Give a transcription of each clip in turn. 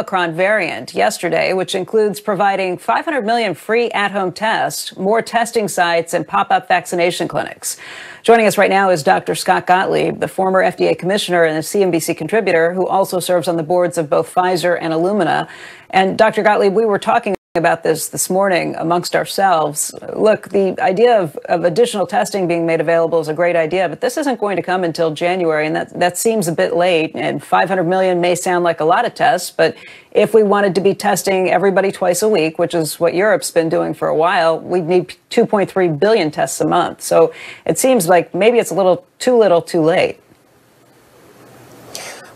Omicron variant yesterday, which includes providing 500 million free at-home tests, more testing sites, and pop-up vaccination clinics. Joining us right now is Dr. Scott Gottlieb, the former FDA commissioner and a CNBC contributor who also serves on the boards of both Pfizer and Illumina. And Dr. Gottlieb, we were talking about this this morning amongst ourselves. Look, the idea of, of additional testing being made available is a great idea, but this isn't going to come until January, and that, that seems a bit late. And 500 million may sound like a lot of tests, but if we wanted to be testing everybody twice a week, which is what Europe's been doing for a while, we'd need 2.3 billion tests a month. So it seems like maybe it's a little too little too late.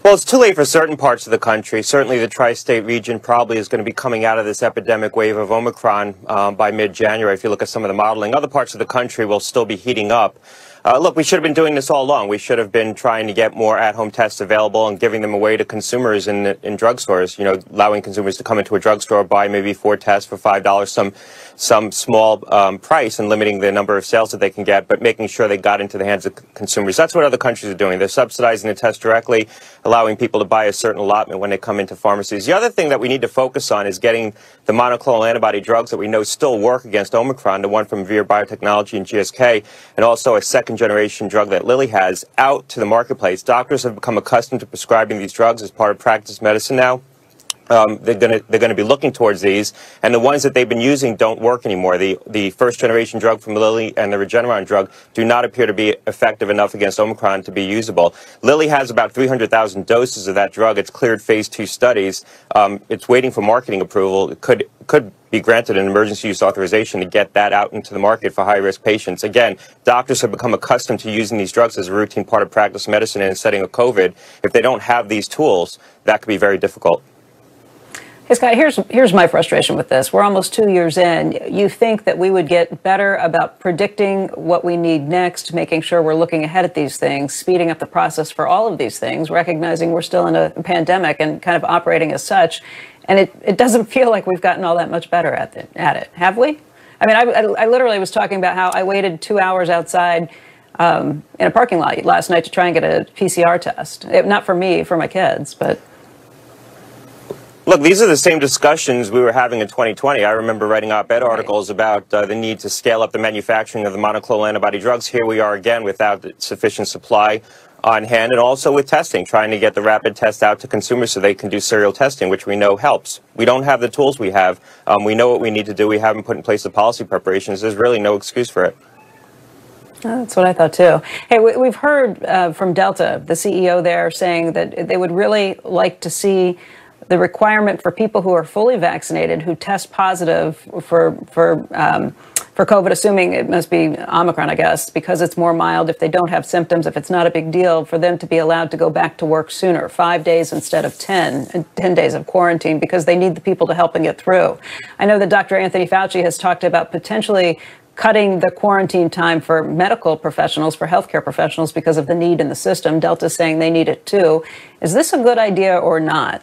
Well, it's too late for certain parts of the country. Certainly, the tri state region probably is going to be coming out of this epidemic wave of Omicron um, by mid January. If you look at some of the modeling, other parts of the country will still be heating up. Uh, look, we should have been doing this all along. We should have been trying to get more at-home tests available and giving them away to consumers in in drugstores. You know, allowing consumers to come into a drugstore, buy maybe four tests for five dollars, some some small um, price, and limiting the number of sales that they can get, but making sure they got into the hands of consumers. That's what other countries are doing. They're subsidizing the test directly, allowing people to buy a certain allotment when they come into pharmacies. The other thing that we need to focus on is getting the monoclonal antibody drugs that we know still work against Omicron, the one from Vir Biotechnology and GSK, and also a second generation drug that Lilly has out to the marketplace. Doctors have become accustomed to prescribing these drugs as part of practice medicine now. Um, they're going to they're going to be looking towards these, and the ones that they've been using don't work anymore. The the first generation drug from Lilly and the Regeneron drug do not appear to be effective enough against Omicron to be usable. Lilly has about 300,000 doses of that drug. It's cleared phase two studies. Um, it's waiting for marketing approval. It could could be granted an emergency use authorization to get that out into the market for high risk patients. Again, doctors have become accustomed to using these drugs as a routine part of practice medicine in setting of COVID. If they don't have these tools, that could be very difficult. Hey, Scott, here's, here's my frustration with this. We're almost two years in. You think that we would get better about predicting what we need next, making sure we're looking ahead at these things, speeding up the process for all of these things, recognizing we're still in a pandemic and kind of operating as such. And it, it doesn't feel like we've gotten all that much better at it, at it have we? I mean, I, I literally was talking about how I waited two hours outside um, in a parking lot last night to try and get a PCR test. It, not for me, for my kids, but. Look, these are the same discussions we were having in 2020. I remember writing op-ed articles about uh, the need to scale up the manufacturing of the monoclonal antibody drugs. Here we are again without sufficient supply on hand and also with testing, trying to get the rapid test out to consumers so they can do serial testing, which we know helps. We don't have the tools we have. Um, we know what we need to do. We haven't put in place the policy preparations. There's really no excuse for it. That's what I thought too. Hey, we've heard uh, from Delta, the CEO there, saying that they would really like to see the requirement for people who are fully vaccinated who test positive for for um, for COVID, assuming it must be Omicron, I guess, because it's more mild. If they don't have symptoms, if it's not a big deal, for them to be allowed to go back to work sooner, five days instead of 10, 10 days of quarantine, because they need the people to help and get through. I know that Dr. Anthony Fauci has talked about potentially cutting the quarantine time for medical professionals, for healthcare professionals, because of the need in the system. Delta's saying they need it too. Is this a good idea or not?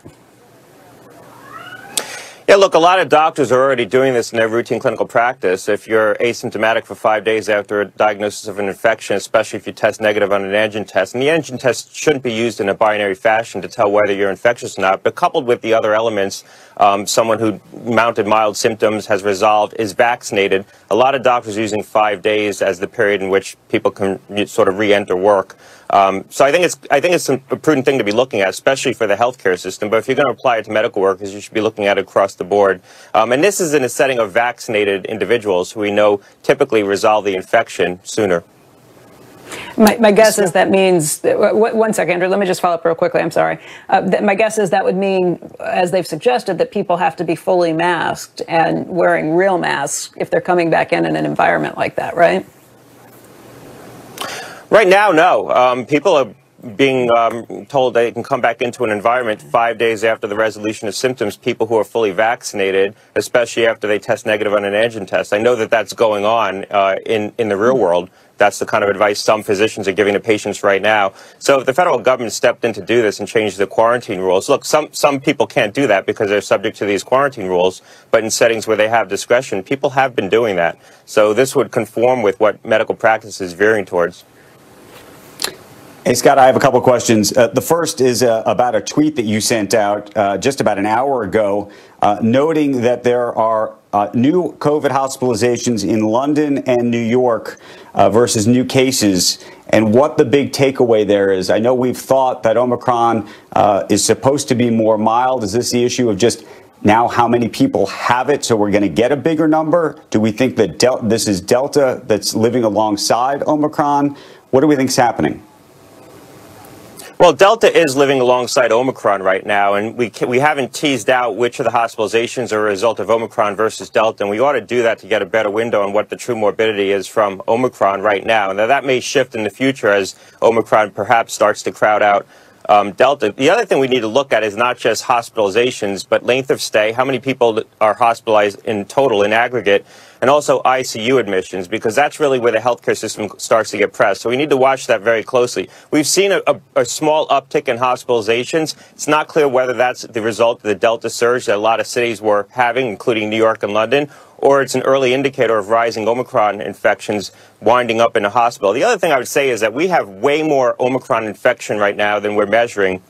Yeah, look, a lot of doctors are already doing this in their routine clinical practice. If you're asymptomatic for five days after a diagnosis of an infection, especially if you test negative on an antigen test, and the antigen test shouldn't be used in a binary fashion to tell whether you're infectious or not, but coupled with the other elements, um, someone who mounted mild symptoms has resolved, is vaccinated. A lot of doctors are using five days as the period in which people can sort of re-enter work. Um, so I think it's I think it's a prudent thing to be looking at, especially for the healthcare system. But if you're going to apply it to medical workers, you should be looking at it across the board. Um, and this is in a setting of vaccinated individuals who we know typically resolve the infection sooner. My, my, guess is that means, one second, Andrew, let me just follow up real quickly. I'm sorry. Uh, my guess is that would mean, as they've suggested, that people have to be fully masked and wearing real masks if they're coming back in in an environment like that, right? Right now, no. Um, people are being um, told they can come back into an environment five days after the resolution of symptoms, people who are fully vaccinated, especially after they test negative on an antigen test. I know that that's going on uh, in, in the real world. That's the kind of advice some physicians are giving to patients right now. So if the federal government stepped in to do this and change the quarantine rules, look, some, some people can't do that because they're subject to these quarantine rules, but in settings where they have discretion, people have been doing that. So this would conform with what medical practice is veering towards. Hey, Scott, I have a couple questions. Uh, the first is uh, about a tweet that you sent out uh, just about an hour ago, uh, noting that there are uh, new COVID hospitalizations in London and New York uh, versus new cases, and what the big takeaway there is. I know we've thought that Omicron is supposed to be more mild. Is this the issue of just now how many people have it, so we're going to get a bigger number? Do we think that Del- this is Delta that's living alongside Omicron? What do we think is happening? Well, Delta is living alongside Omicron right now, and we we haven't teased out which of the hospitalizations are a result of Omicron versus Delta, and we ought to do that to get a better window on what the true morbidity is from Omicron right now. Now, that may shift in the future as Omicron perhaps starts to crowd out um, Delta. The other thing we need to look at is not just hospitalizations, but length of stay, how many people are hospitalized in total, in aggregate, and also ICU admissions, because that's really where the healthcare system starts to get pressed. So we need to watch that very closely. We've seen a, a, a small uptick in hospitalizations. It's not clear whether that's the result of the Delta surge that a lot of cities were having, including New York and London, or it's an early indicator of rising Omicron infections winding up in a hospital. The other thing I would say is that we have way more Omicron infection right now than we're measuring.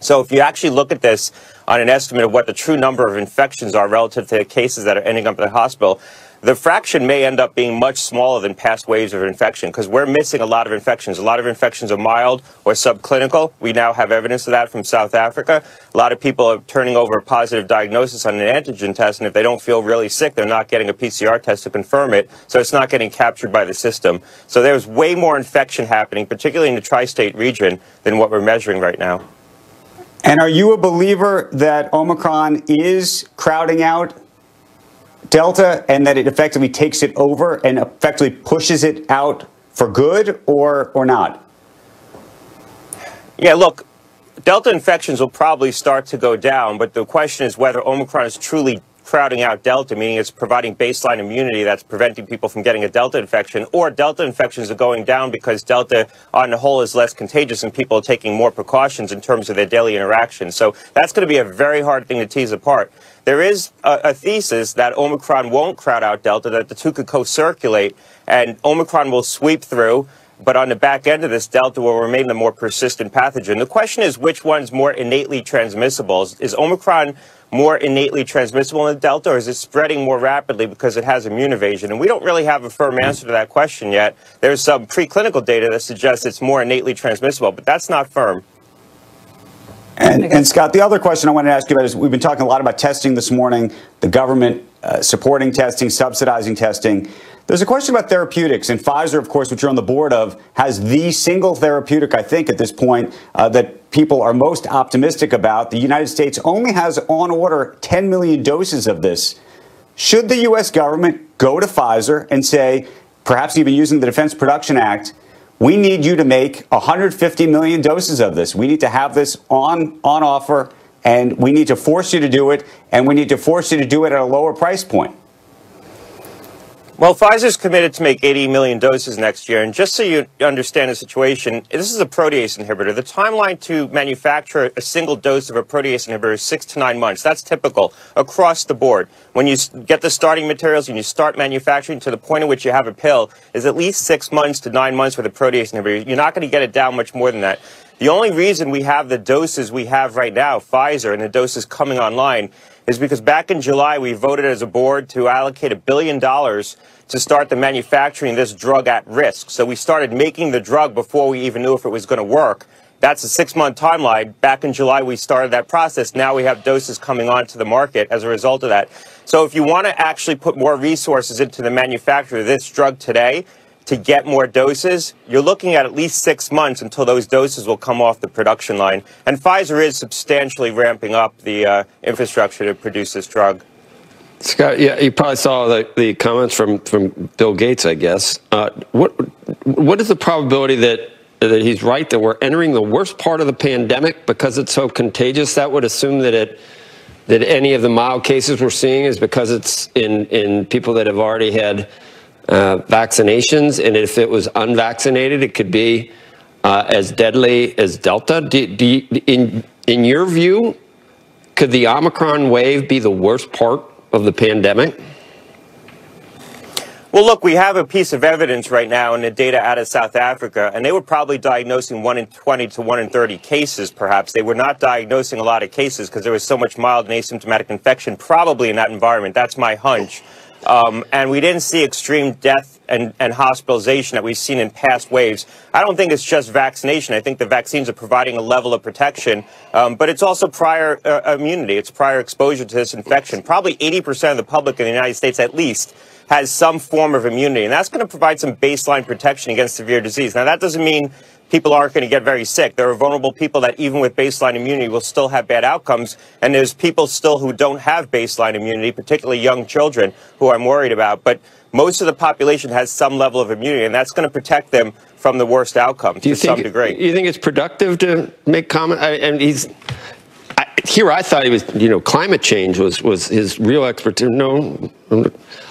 So if you actually look at this on an estimate of what the true number of infections are relative to the cases that are ending up in the hospital, the fraction may end up being much smaller than past waves of infection because we're missing a lot of infections. A lot of infections are mild or subclinical. We now have evidence of that from South Africa. A lot of people are turning over a positive diagnosis on an antigen test, and if they don't feel really sick, they're not getting a PCR test to confirm it, so it's not getting captured by the system. So there's way more infection happening, particularly in the tri state region, than what we're measuring right now. And are you a believer that Omicron is crowding out Delta and that it effectively takes it over and effectively pushes it out for good or, or not? Yeah, look, Delta infections will probably start to go down, but the question is whether Omicron is truly crowding out Delta, meaning it's providing baseline immunity that's preventing people from getting a Delta infection, or Delta infections are going down because Delta, on the whole, is less contagious and people are taking more precautions in terms of their daily interactions. So that's going to be a very hard thing to tease apart. There is a, a thesis that Omicron won't crowd out Delta, that the two could co-circulate, and Omicron will sweep through. But on the back end of this, Delta will remain the more persistent pathogen. The question is which one's more innately transmissible? Is, is Omicron more innately transmissible in the Delta, or is it spreading more rapidly because it has immune evasion? And we don't really have a firm answer to that question yet. There's some preclinical data that suggests it's more innately transmissible, but that's not firm. And, and, Scott, the other question I wanted to ask you about is we've been talking a lot about testing this morning, the government uh, supporting testing, subsidizing testing. There's a question about therapeutics, and Pfizer, of course, which you're on the board of, has the single therapeutic, I think, at this point, uh, that people are most optimistic about. The United States only has on order 10 million doses of this. Should the U.S. government go to Pfizer and say, perhaps even using the Defense Production Act, we need you to make 150 million doses of this. We need to have this on, on offer, and we need to force you to do it, and we need to force you to do it at a lower price point. Well, Pfizer's committed to make 80 million doses next year. And just so you understand the situation, this is a protease inhibitor. The timeline to manufacture a single dose of a protease inhibitor is six to nine months. That's typical across the board. When you get the starting materials and you start manufacturing to the point at which you have a pill is at least six months to nine months with a protease inhibitor. You're not going to get it down much more than that. The only reason we have the doses we have right now, Pfizer, and the doses coming online, is because back in July we voted as a board to allocate a billion dollars to start the manufacturing of this drug at risk. So we started making the drug before we even knew if it was going to work. That's a six month timeline. Back in July, we started that process. Now we have doses coming onto the market as a result of that. So if you want to actually put more resources into the manufacture of this drug today, to get more doses, you're looking at at least six months until those doses will come off the production line. And Pfizer is substantially ramping up the uh, infrastructure to produce this drug. Scott, yeah, you probably saw the, the comments from, from Bill Gates, I guess. Uh, what what is the probability that that he's right that we're entering the worst part of the pandemic because it's so contagious? That would assume that it that any of the mild cases we're seeing is because it's in in people that have already had uh, vaccinations, and if it was unvaccinated, it could be uh, as deadly as Delta. Do, do you, in in your view, could the Omicron wave be the worst part of the pandemic? Well, look, we have a piece of evidence right now in the data out of South Africa, and they were probably diagnosing 1 in 20 to 1 in 30 cases, perhaps. They were not diagnosing a lot of cases because there was so much mild and asymptomatic infection, probably in that environment. That's my hunch. Um, and we didn't see extreme death and, and, hospitalization that we've seen in past waves. I don't think it's just vaccination. I think the vaccines are providing a level of protection, um, but it's also prior uh, immunity. It's prior exposure to this infection. Probably 80% of the public in the United States, at least, has some form of immunity, and that's going to provide some baseline protection against severe disease. Now, that doesn't mean people aren't going to get very sick. There are vulnerable people that, even with baseline immunity, will still have bad outcomes. And there's people still who don't have baseline immunity, particularly young children, who I'm worried about. But most of the population has some level of immunity, and that's going to protect them from the worst outcomes to some degree. You think it's productive to make comment? I, and he's here I thought he was, you know, climate change was, was his real expertise. No,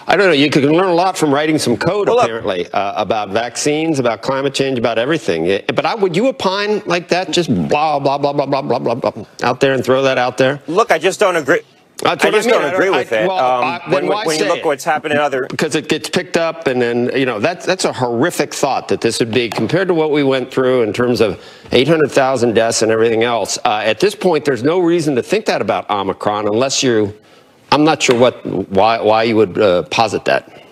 I don't know. You can learn a lot from writing some code, well, apparently, uh, about vaccines, about climate change, about everything. But I, would you opine like that, just blah, blah, blah, blah, blah, blah, blah, blah, out there and throw that out there? Look, I just don't agree. I just I mean. don't agree with I, it. Well, um, when, when you look at what's happened in other because it gets picked up, and then you know that's that's a horrific thought that this would be compared to what we went through in terms of 800,000 deaths and everything else. Uh, at this point, there's no reason to think that about Omicron unless you. I'm not sure what why why you would uh, posit that.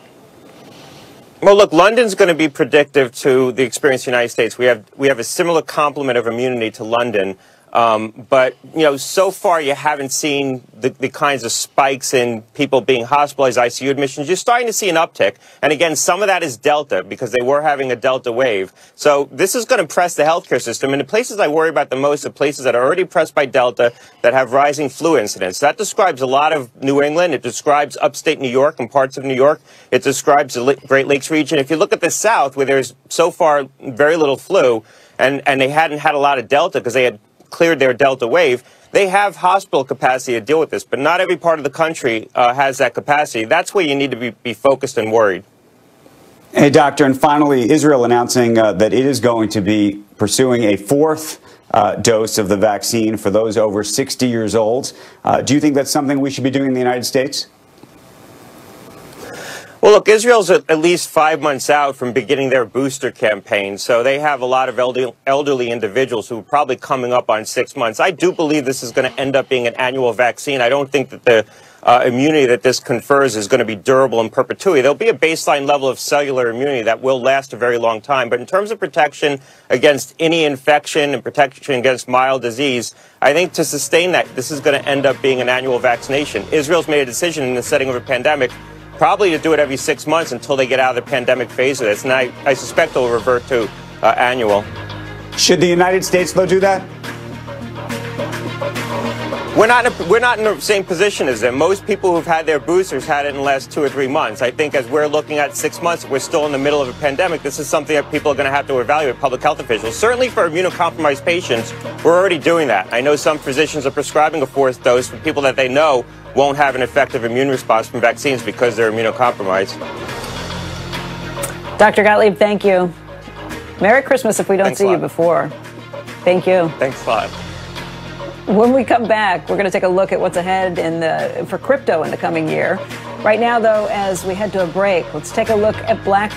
Well, look, London's going to be predictive to the experience in the United States. We have we have a similar complement of immunity to London. Um, but, you know, so far you haven't seen the, the, kinds of spikes in people being hospitalized, ICU admissions. You're starting to see an uptick. And again, some of that is Delta because they were having a Delta wave. So this is going to press the healthcare system. And the places I worry about the most are places that are already pressed by Delta that have rising flu incidents. That describes a lot of New England. It describes upstate New York and parts of New York. It describes the Great Lakes region. If you look at the South, where there's so far very little flu, and, and they hadn't had a lot of Delta because they had cleared their Delta wave, they have hospital capacity to deal with this, but not every part of the country uh, has that capacity. That's where you need to be, be focused and worried. Hey, doctor, and finally, Israel announcing uh, that it is going to be pursuing a fourth uh, dose of the vaccine for those over 60 years old. Uh, do you think that's something we should be doing in the United States? Well, look, Israel's at least five months out from beginning their booster campaign, so they have a lot of elderly individuals who are probably coming up on six months. I do believe this is going to end up being an annual vaccine. I don't think that the uh, immunity that this confers is going to be durable in perpetuity. There'll be a baseline level of cellular immunity that will last a very long time. But in terms of protection against any infection and protection against mild disease, I think to sustain that, this is going to end up being an annual vaccination. Israel's made a decision in the setting of a pandemic probably to do it every six months until they get out of the pandemic phase of this. And I, I suspect they'll revert to uh, annual. Should the United States, though, do that? We're not, in a, we're not in the same position as them. Most people who've had their boosters had it in the last two or three months. I think as we're looking at six months, we're still in the middle of a pandemic. This is something that people are going to have to evaluate, public health officials. Certainly for immunocompromised patients, we're already doing that. I know some physicians are prescribing a fourth dose for people that they know won't have an effective immune response from vaccines because they're immunocompromised. Dr. Gottlieb, thank you. Merry Christmas if we don't Thanks see you before. Thank you. Thanks a lot. When we come back, we're going to take a look at what's ahead in the for crypto in the coming year. Right now, though, as we head to a break, let's take a look at Black